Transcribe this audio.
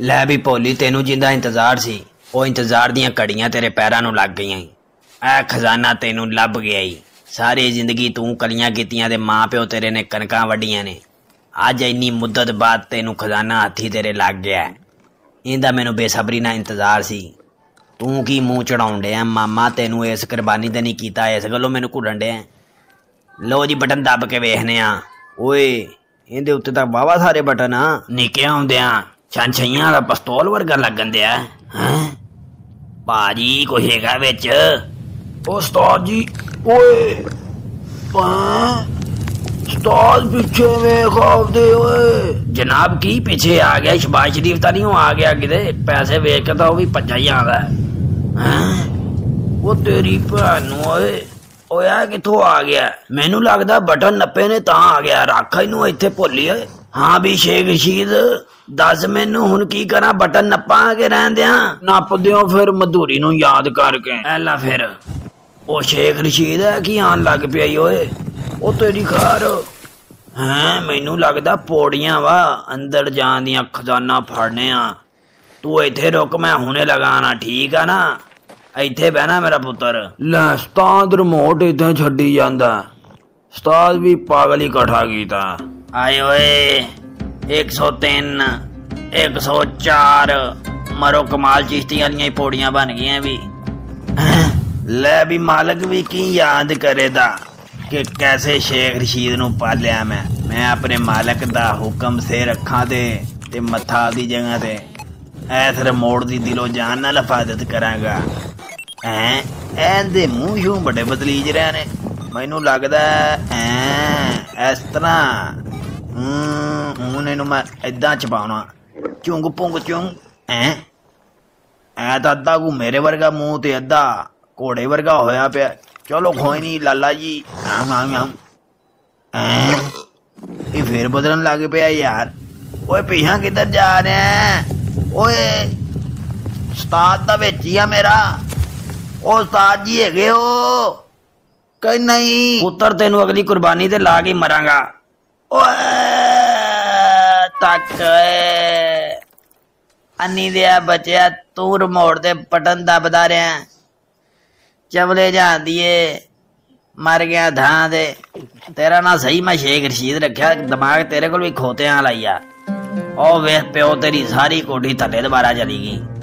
ਲੈ ਵੀ ਭੋਲੀ, ਤੈਨੂੰ ਜਿੰਦਾ ਇੰਤਜ਼ਾਰ ਸੀ, ਉਹ ਇੰਤਜ਼ਾਰ ਦੀਆਂ ਘੜੀਆਂ ਤੇਰੇ ਪੈਰਾਂ ਨੂੰ ਲੱਗ ਗਈਆਂ ਈ। ਇਹ ਖਜ਼ਾਨਾ ਤੈਨੂੰ ਲੱਭ ਗਿਆ ਈ। ਸਾਰੀ ਜ਼ਿੰਦਗੀ ਤੂੰ ਕਲੀਆਂ ਕੀਤੀਆਂ ਤੇ ਮਾਂ ਪਿਓ ਤੇਰੇ ਨੇ ਕਣਕਾਂ ਵੱਢੀਆਂ ਨੇ। ਅੱਜ ਇੰਨੀ ਮੁੱਦਤ ਬਾਅਦ ਤੈਨੂੰ ਖਜ਼ਾਨਾ ਹੱਥੀ ਤੇਰੇ ਲੱਗ ਗਿਆ ਇਹਦਾ ਮੈਨੂੰ ਬੇਸਬਰੀ ਨਾਲ ਇੰਤਜ਼ਾਰ ਸੀ। ਤੂੰ ਕੀ ਮੂੰਹ ਚੜਾਉਣ ਡਿਆ ਮਾਮਾ, ਤੈਨੂੰ ਇਸ ਕੁਰਬਾਨੀ ਤੇ ਨਹੀਂ ਕੀਤਾ, ਇਸ ਗੱਲੋਂ ਮੈਨੂੰ ਘੁੱਟਣ ਡਿਆ ਲੋ ਜੀ, ਬਟਨ ਦੱਬ ਕੇ ਵੇਖਨੇ ਆ। ਓਏ, ਇਹਦੇ ਉੱਤੇ ਤਾਂ ਵਾਵਾ ਸਾਰੇ ਬਟਨ ਆ। ਨਿੱਕੇ ਆਉਂਦੇ ਆ ਛਈਆਂ ਦਾ ਪਿਸਤੌਲ ਵਰਗਾ ਲੱਗਣ ਦਿਆ, ਹੈ? ਬਾਜੀ ਕੋਈ ਹੈਗਾ ਵਿੱਚ? ਉਸਤਾਦ ਜੀ, ਓਏ ਉਸਤਾਦ ਪਿੱਛੇ ਵੇਖ ਆਉਂਦੇ ਓਏ। ਜਨਾਬ, ਕੀ ਪਿੱਛੇ ਆ ਗਿਆ? ਸ਼ਬਾਸ਼ ਸ਼ਰੀਫ ਤਾਂ ਨਹੀਂ ਉਹ ਆ ਗਿਆ ਕਿਤੇ? ਪੈਸੇ ਵੇਖ ਕੇ ਤਾਂ ਉਹ ਵੀ ਭੱਜਾ ਹੀ ਆਉਂਦਾ, ਹੈ? ਉਹ ਤੇਰੀ ਭੈਣ ਨੂੰ, ਓਏ ਓਏ ਆ ਕਿੱਥੋਂ ਆ ਗਿਆ? ਮੈਨੂੰ ਲੱਗਦਾ ਬਟਨ ਨੱਪੇ ਨੇ ਤਾਂ ਆ ਗਿਆ। ਰੱਖ ਇਹਨੂੰ ਇੱਥੇ ਭੁੱਲੀ ਓਏ। ਹਾਂ ਵੀ ਸ਼ੇਖ ਰਸ਼ੀਦ ਦੱਸ ਮੈਨੂੰ ਹੁਣ ਕੀ ਕਰਾਂ ਬਟਨ ਨੱਪਾਂ ਕੇ ਰਹਿੰਦਿਆਂ ਨੱਪ ਦਿਓ ਫਿਰ ਮਧੂਰੀ ਨੂੰ ਯਾਦ ਕਰਕੇ। ਐਲਾ ਫਿਰ ਉਹ ਸ਼ੇਖ ਰਸ਼ੀਦ ਹੈ ਕੀ ਆਣ ਲੱਗ ਪਿਆ ਓਏ? ਉਹ ਤੇਰੀ ਖਾਰ। ਹਾਂ ਮੈਨੂੰ ਲੱਗਦਾ ਪੌੜੀਆਂ ਵਾ ਅੰਦਰ ਜਾਣ ਦੀਆਂ ਖਜ਼ਾਨਾ ਫੜਨੇ ਆ। ਤੂੰ ਇੱਥੇ ਰੁਕ ਮੈਂ ਹੁਣੇ ਲਗਾਣਾ ਠੀਕ ਆ ਨਾ? ਇੱਥੇ ਬਹਿਣਾ ਮੇਰਾ ਪੁੱਤਰ। ਲੈ ਉਸਤਾਦ ਰਿਮੋਟ ਇੱਥੇ ਛੱਡੀ ਜਾਂਦਾ। ਉਸਤਾਦ ਵੀ ਪਾਗਲ ਹੀ ਇਕੱਠਾ ਕੀਤਾ। ਆਏ ਓਏ 103 104 ਮਰੋ ਕਮਾਲ ਚਿਸ਼ਤੀ ਵਾਲੀਆਂ ਹੀ ਪੌੜੀਆਂ ਬਣ ਗਈਆਂ ਵੀ। ਲੈ ਵੀ ਮਾਲਕ ਵੀ ਕੀ ਯਾਦ ਕਰੇਦਾ ਕਿ ਕੈਸੇ ਸ਼ੇਖ ਰਸ਼ੀਦ ਨੂੰ ਪਾਲਿਆ ਮੈਂ। ਮੈਂ ਆਪਣੇ ਮਾਲਕ ਦਾ ਹੁਕਮ ਸੇ ਰੱਖਾਂ ਤੇ ਤੇ ਮੱਥਾ ਦੀ ਜਗ੍ਹਾ ਤੇ। ਐਸ ਰਿਮੋਟ ਦੀ ਦਿਲੋਂ ਜਾਨ ਨਾਲ ਹਿਫਾਜ਼ਤ ਕਰਾਂਗਾ। ਐ ਐਂਦੇ ਮੂੰਹ ਸ਼ੂ ਬੜੇ ਬਦਲੀਜ ਰਹੇ ਨੇ। ਮੈਨੂੰ ਲੱਗਦਾ ਐ, ਇਸ ਤਰ੍ਹਾਂ ਹੂੰ ਹੁਣ ਇਹਨੂੰ ਮੈਂ ਇਦਾਂ ਚਪਾਉਣਾ ਚੁੰਗ ਪੁੰਗ ਚੁੰਗ ਐ ਐ ਤਾਂ ਅੱਧਾ ਕੋ ਮੇਰੇ ਵਰਗਾ ਮੂੰਹ ਤੇ ਅੱਧਾ ਘੋੜੇ ਵਰਗਾ ਹੋਇਆ ਪਿਆ ਚਲੋ ਕੋਈ ਨਹੀਂ ਲਾਲਾ ਜੀ ਆਮ ਆਮ ਆਮ ਐ ਇਹ ਫੇਰ ਬਦਲਣ ਲੱਗ ਪਿਆ ਯਾਰ ਓਏ ਪਿਛਾਂ ਕਿੱਧਰ ਜਾ ਰਿਹਾ ਹੈ? ਓਏ ਉਸਤਾਦ ਦਾ ਵਿੱਚ ਹੀ ਆ ਮੇਰਾ ਉਹ ਉਸਤਾਦ ਜੀ ਹੈਗੇ ਹੋ ਕਹ ਨਹੀਂ ਪੁੱਤਰ ਤੈਨੂੰ ਅਗਲੀ ਕੁਰਬਾਨੀ ਤੇ ਲਾ ਕੇ ਹੀ ਮਰਾਂਗਾ ਓਏ ਤੱਕ ਓਏ। ਅੰਨੀ ਦੇ ਬਚਿਆ ਤੂੰ ਰਿਮੋਟ ਤੇ ਬਟਨ ਦਬਦਾ ਰਿਹਾ। ਚਵਲੇ ਜਾਂਦੀ ਏ ਮਰ ਗਿਆ ਧਾਂ ਦੇ ਤੇਰਾ ਨਾਂ ਸਹੀ ਮੈਂ ਸ਼ੇਖ ਰਸ਼ੀਦ ਰੱਖਿਆ। ਦਿਮਾਗ ਤੇਰੇ ਕੋਲ ਵੀ ਖੋਤਿਆਂ ਲਾਈਆ ਉਹ ਵੇਖ ਪਿਓ ਤੇਰੀ ਸਾਰੀ ਕੋਠੀ ਥੱਲੇ ਦੁਬਾਰਾ ਚਲੀ ਗਈ।